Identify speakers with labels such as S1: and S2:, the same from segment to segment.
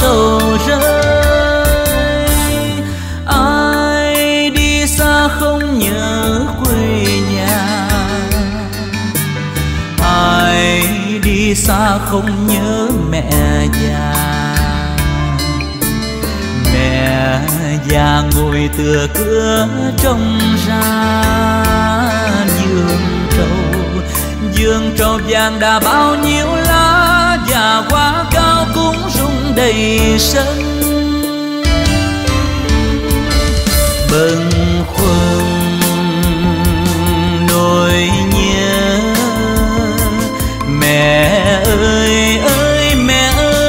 S1: sầu rơi ai đi xa không nhớ quê nhà? Ai đi xa không nhớ mẹ già mẹ già ngồi tựa cửa trông ra giường trầu giường trầu vàng đã bao nhiêu lá già quá cao đầy sân. Bâng khuâng nỗi nhớ. Mẹ ơi ơi, mẹ ơi.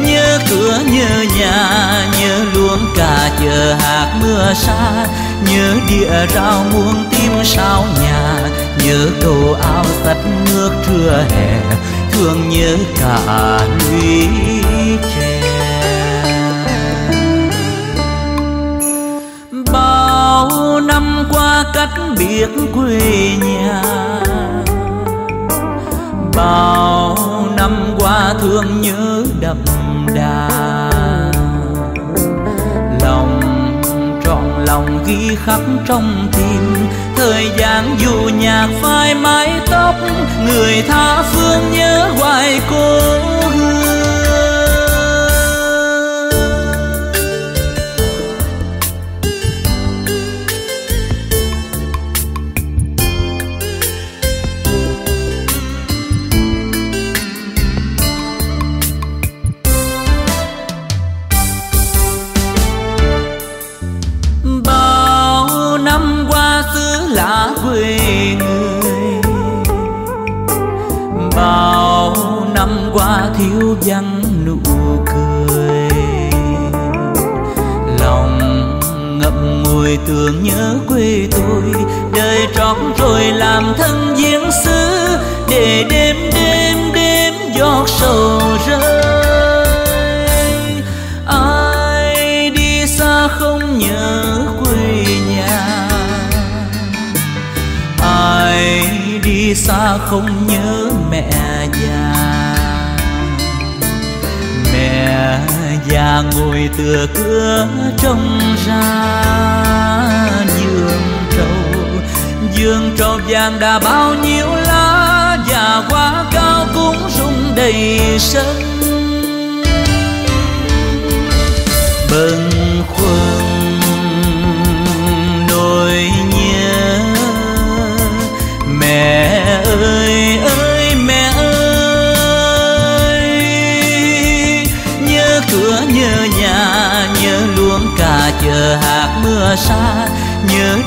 S1: Nhớ cửa, nhớ nhà, nhớ luôn cả chờ hạt mưa xa. Nhớ địa rau muôn tim sao nhà. Nhớ cầu áo tắt nước trưa hè thương nhớ cả núi tre bao năm qua cách biệt quê nhà. Bao năm qua thương nhớ đậm đà. Lòng trọn lòng ghi khắc trong tim thời gian dù nhạc phai mái tóc người tha phương nhớ hoài cô. Với người. Bao năm qua thiếu vắng nụ cười. Lòng ngậm ngùi tưởng nhớ quê tôi. Đời trót rồi làm thân giếng xứ để đêm đêm không nhớ mẹ già. Mẹ già ngồi tựa cửa trông ra giường trầu. Giường trầu vàng đã bao nhiêu lá, và quá cao cũng rung đầy sân. Bừng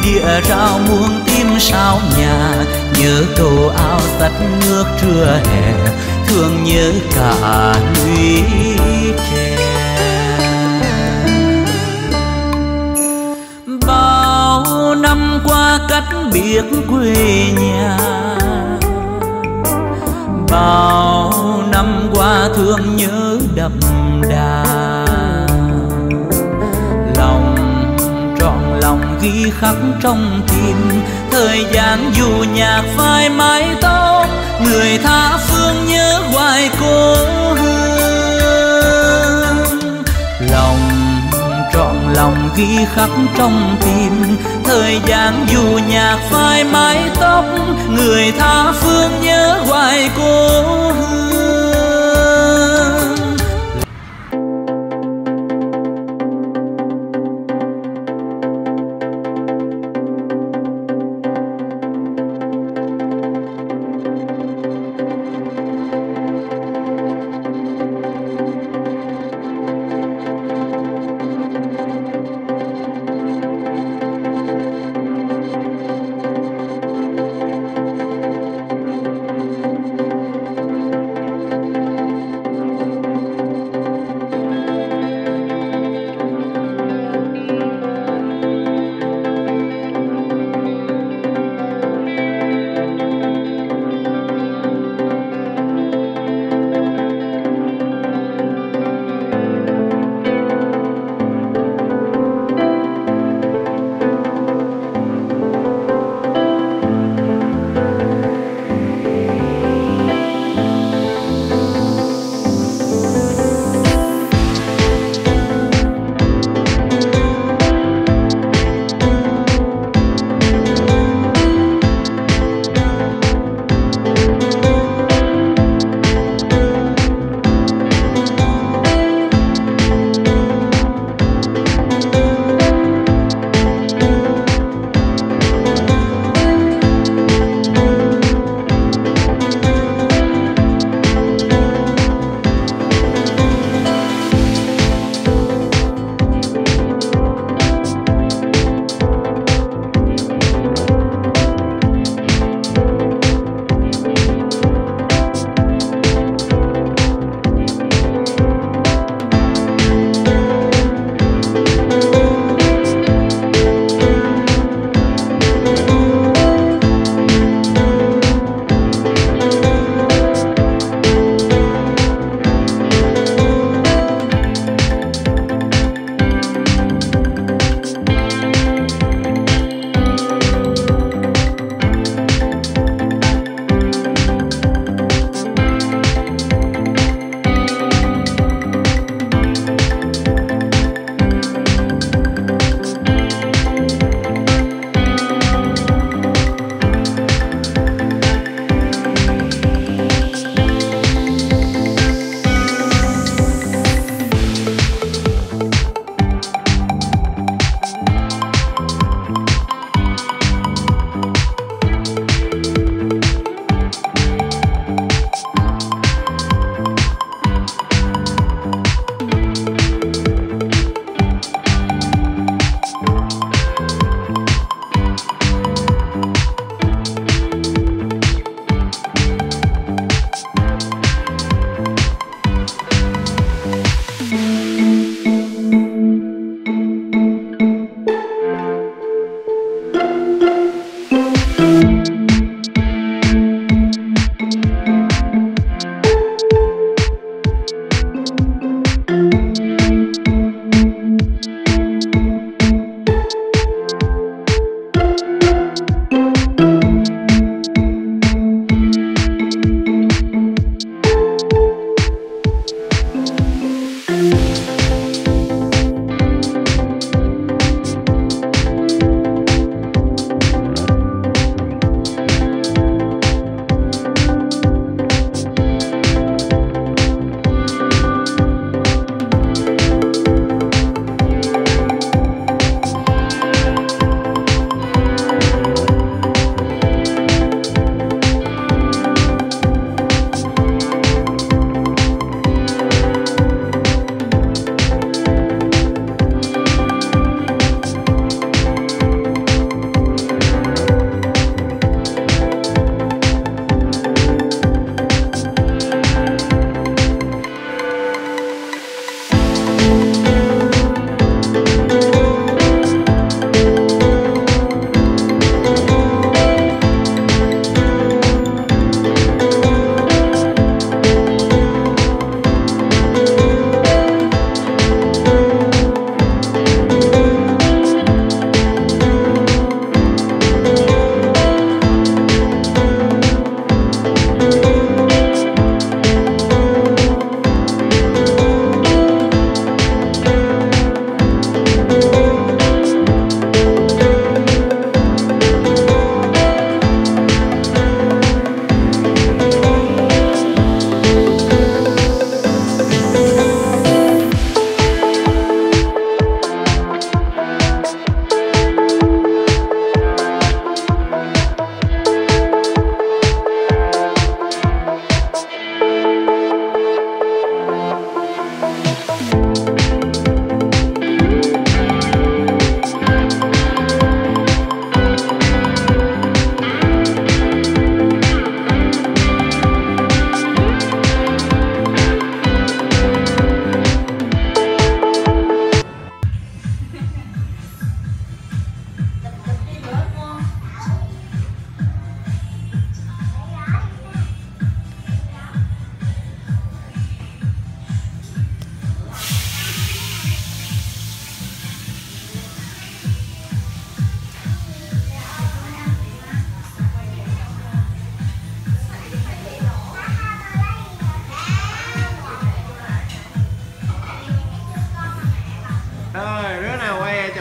S1: nhớ địa muôn tim sao nhà, nhớ cầu ao tắt nước trưa hè, thương nhớ cả núi tre. Bao năm qua cách biệt quê nhà, bao năm qua thương nhớ đậm ghi khắc trong tim thời gian dù nhạc phai mái tóc, người tha phương nhớ hoài cô hương. Lòng trọn lòng ghi khắc trong tim thời gian dù nhạc phai mái tóc, người tha phương nhớ hoài cô hương.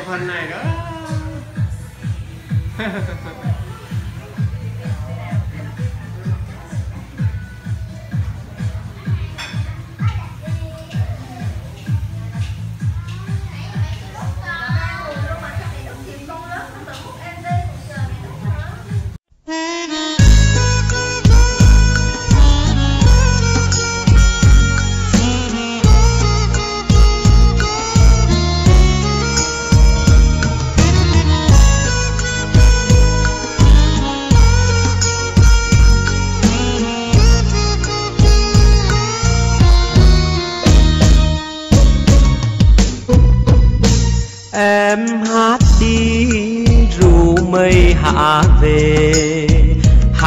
S2: Phần này đó
S3: em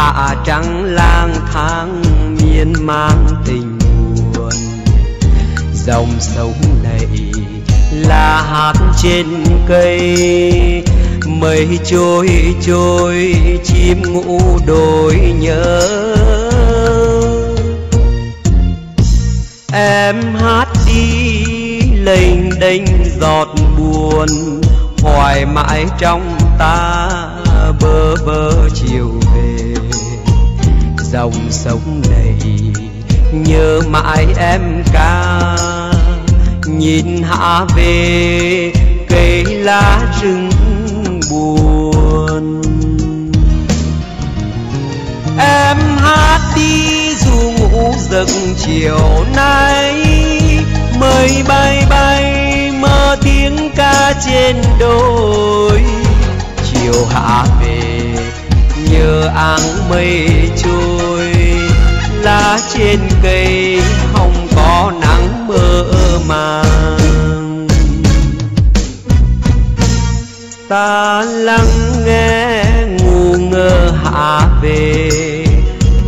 S3: hạ trắng lang thang miên man tình buồn. Dòng sông này là hát trên cây. Mây trôi trôi, chim ngủ đôi nhớ. Em hát đi, lênh đênh giọt buồn, hoài mãi trong ta bơ vơ chiều dòng sông này. Nhớ mãi em ca, nhìn hạ về cây lá rừng buồn. Em hát đi dù ngủ giấc chiều nay, mây bay bay mơ tiếng ca trên đồi. Chiều hạ về, nhớ áng mây bên trên cây, không có nắng mơ màng ta lắng nghe ngu ngơ hạ về,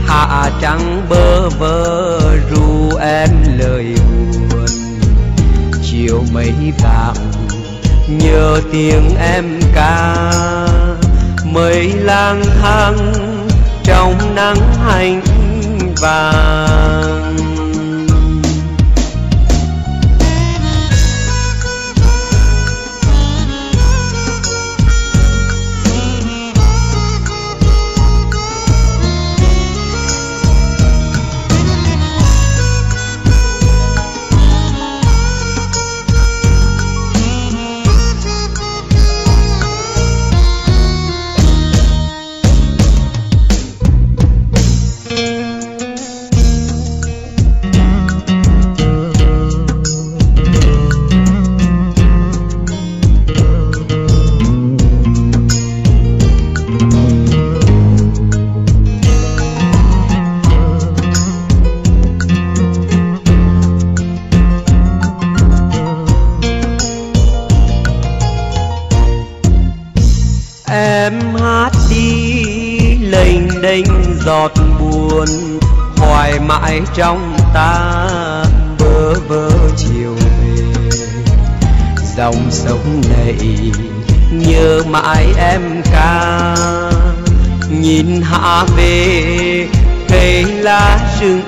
S3: hạ trắng bơ vơ ru em lời buồn. Chiều mây vàng nhớ tiếng em ca. Mây lang thang trong nắng hành vàng trong ta bơ vơ chiều về. Dòng sông này nhớ mãi em ca. Nhìn hạ về cây lá rừng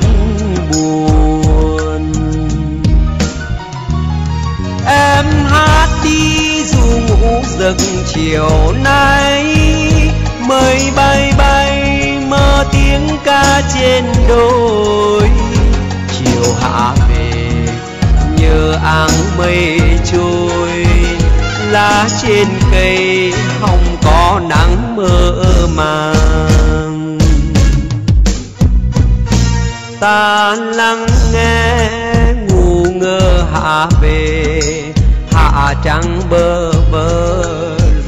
S3: buồn. Em hát đi dù ngủ giấc chiều nay mây bay bay mơ tiếng ca trên đồi. Chiều hạ về nhớ áng mây trôi. Lá trên cây không có nắng mơ màng. Ta lắng nghe, ngu ngơ hạ về. Hạ trắng bơ vơ,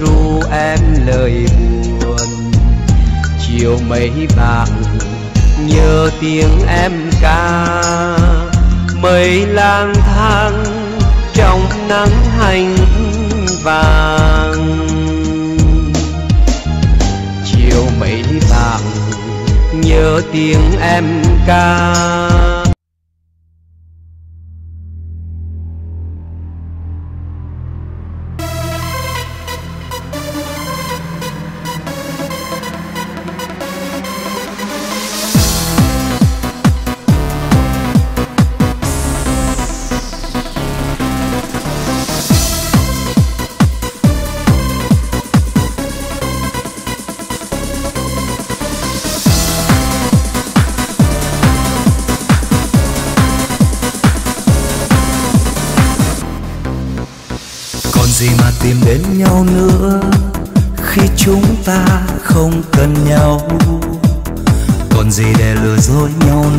S3: ru em lời buồn chiều mây vàng nhớ tiếng em ca mây lang thang trong nắng hành vàng. Chiều mây vàng nhớ tiếng em ca.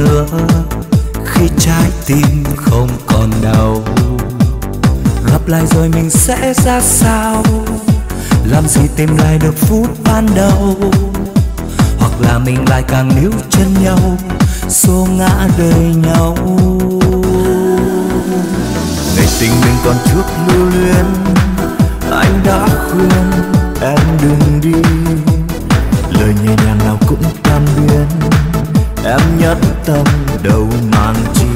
S4: nữa. Khi trái tim không còn đau, gặp lại rồi mình sẽ ra sao? Làm gì tìm lại được phút ban đầu? Hoặc là mình lại càng níu chân nhau, xô ngã đời nhau? Ngày tình mình còn chút lưu luyến, anh đã khuyên em đừng đi. Lời nhẹ nhàng nào cũng tan biến em nhất tâm đầu mang chi.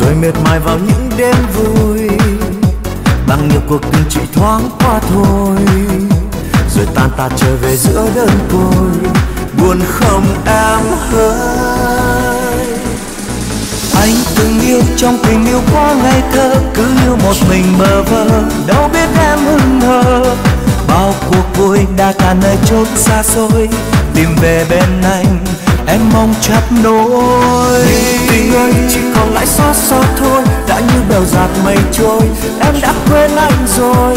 S4: Rồi mệt mỏi vào những đêm vui, bằng nhiều cuộc tình chỉ thoáng qua thôi. Rồi tan ta trở về giữa đơn côi buồn không em hơn. anh từng yêu trong tình yêu quá ngây thơ, cứ yêu một mình bơ vơ, đâu biết em hưng hờ. Bao cuộc vui đã cả nơi chốn xa xôi, tìm về bên anh em mong chắp nối.
S2: Tình ơi, chỉ còn lại xót xa thôi, đã như bèo giạt mây trôi. Em đã quên anh rồi.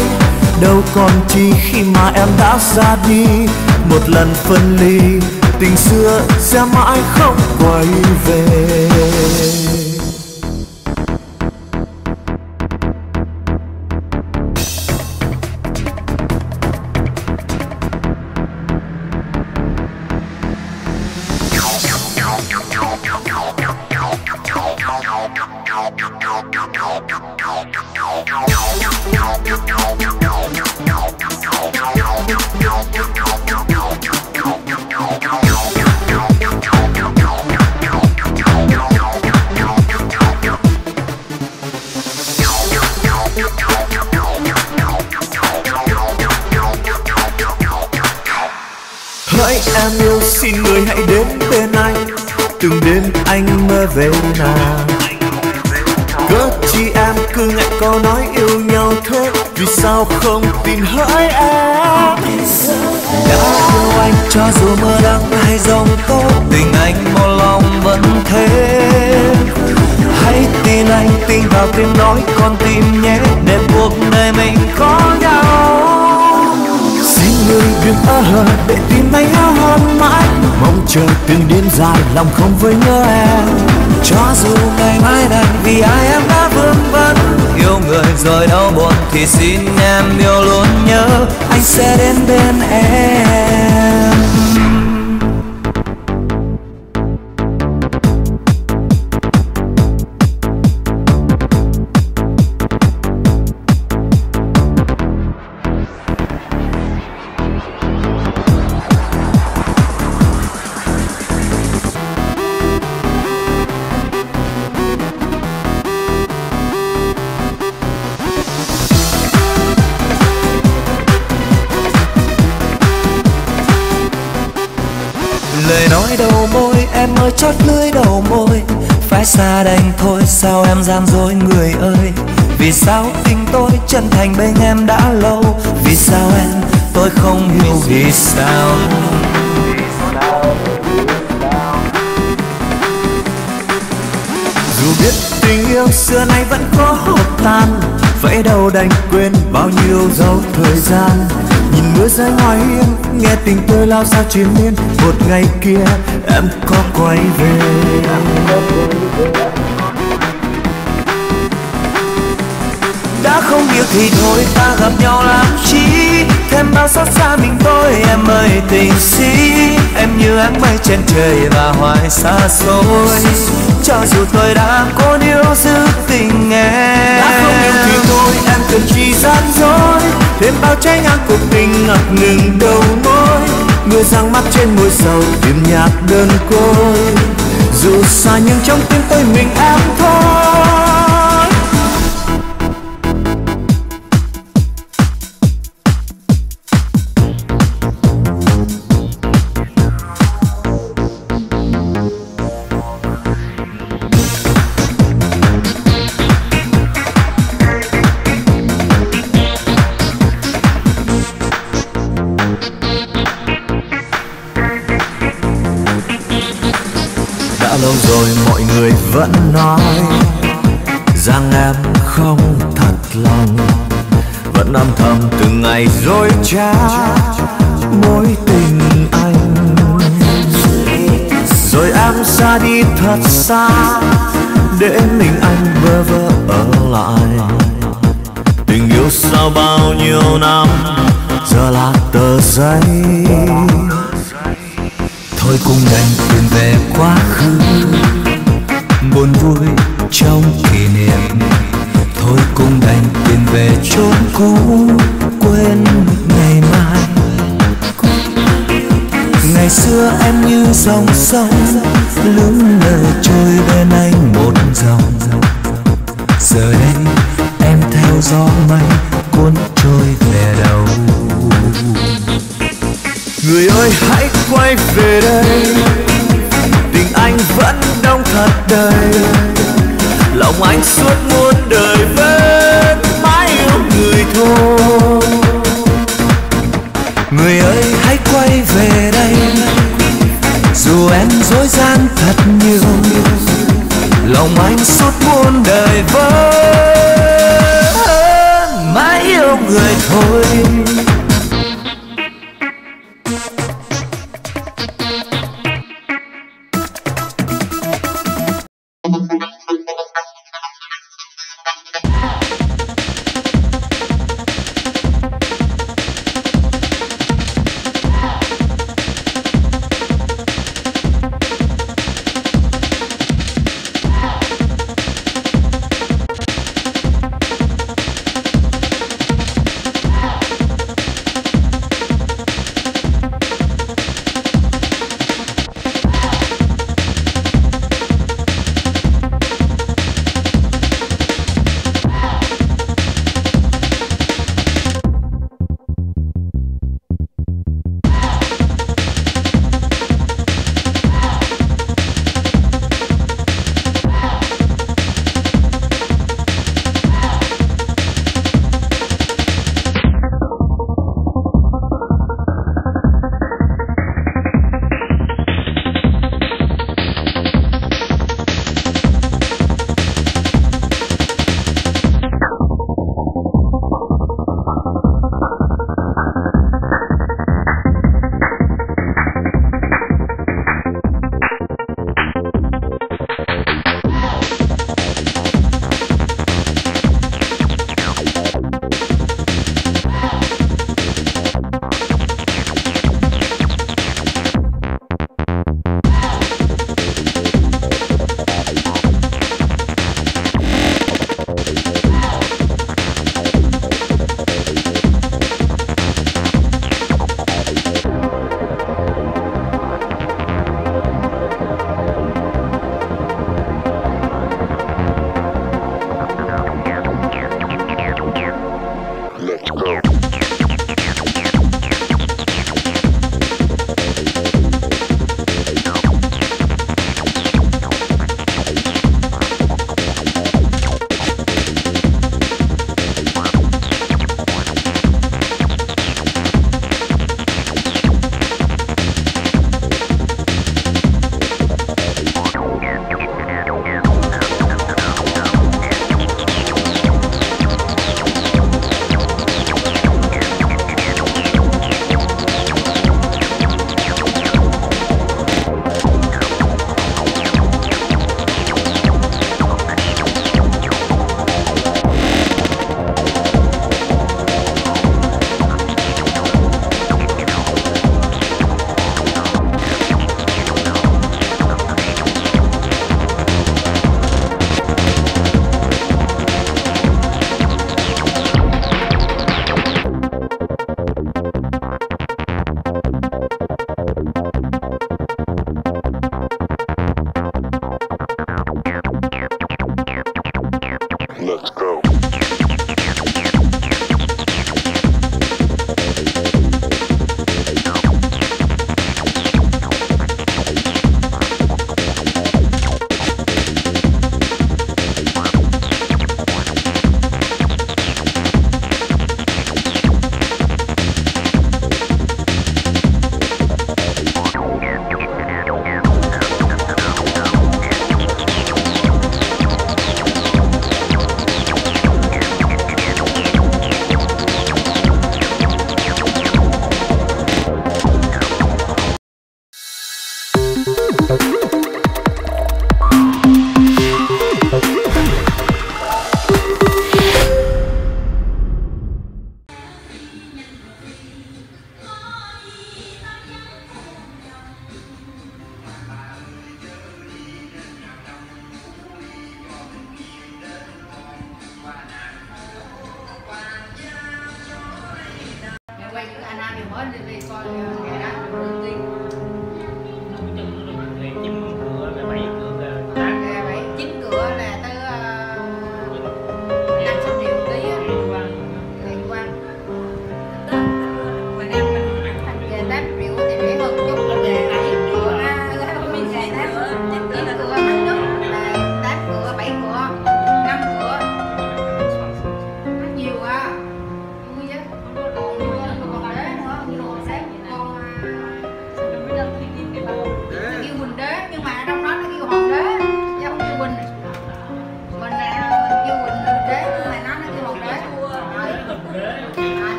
S2: Đâu còn chi khi mà em đã ra đi. Một lần phân ly, tình xưa sẽ mãi không quay về. Hỡi em yêu, xin người hãy đến bên anh. Từng đêm anh mơ về nàng. Cớ chi em cứ ngại câu nói yêu nhau thế? Vì sao không tin hỡi em?
S4: Đã yêu anh cho dù mưa nắng hay giông tố, tình anh một lòng vẫn thế hãy tin anh, tin vào tiếng nói con tim nhé. Để cuộc đời mình có nhau.
S2: Xin người đừng ơ hờ, để tim anh hao hòn mãi. Mong chờ từng đêm dài, lòng không với nhớ em.
S4: Cho dù ngày mai này vì ai em đã vương vấn yêu người rồi đau buồn thì xin em yêu luôn nhớ. Anh sẽ đến bên em. Gian dối người ơi. Vì sao tình tôi chân thành bên em đã lâu? Vì sao em, tôi không hiểu vì sao?
S2: Dù biết tình yêu xưa nay vẫn có hột tan vậy đâu đành quên bao nhiêu dấu thời gian. Nhìn mưa rơi ngoài hiên, nghe tình tôi lao sao triền miên. Một ngày kia, em có quay về.
S4: Đã không yêu thì thôi, ta gặp nhau làm chi thêm bao xót xa mình tôi em ơi, tình sĩ, em như áng mây trên trời và hoài xa xôi. Cho dù tôi đã cố níu giữ tình em,
S2: đã không yêu thì thôi, em cần chi gian dối. Thêm bao trái ngang cuộc tình ngập ngừng đầu môi. Người giang mắt trên môi sầu tìm nhạc đơn côi. Dù xa nhưng trong tim tôi mình em thôi.
S4: Trá mối tình anh. Rồi em xa đi thật xa, để mình anh bơ vơ ở lại. Tình yêu sau bao nhiêu năm, giờ là tờ giấy. Thôi cùng đành tìm về quá khứ, buồn vui trong kỷ niệm. Thôi cùng đành tìm về chốn cũ, quên ngày mai. Ngày xưa em như dòng sông, lững lờ trôi bên anh một dòng. Giờ đây em theo gió mây cuốn trôi về đâu người ơi, hãy quay về đây. Tình anh vẫn đông thật đầy. Lòng anh suốt muôn đời vẫn mãi yêu người thôi người ơi, hãy quay về đây. Dù em dối gian thật nhiều, lòng anh suốt muôn đời vẫn mãi yêu người thôi.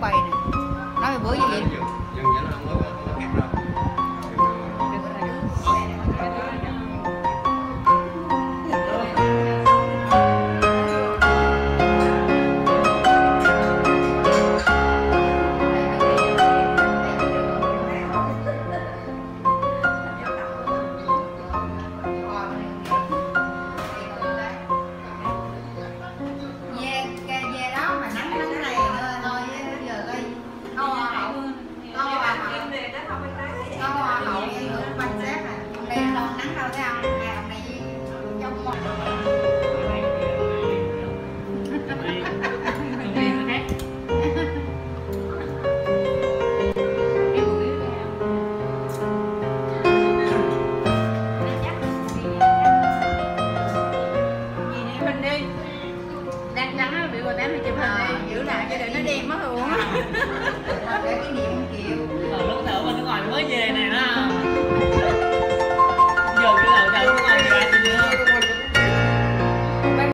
S5: Mở bay nè. Nói bữa gì vậy?